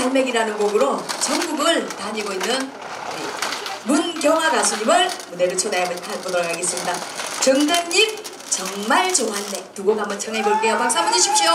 갈매기라는 곡으로 전국을 다니고 있는 문경아 가수님을 무대로 초대해 보도록 하겠습니다. 정단님 정말 좋았네 두 곡 한번 청해 볼게요. 박수 한번 주십시오.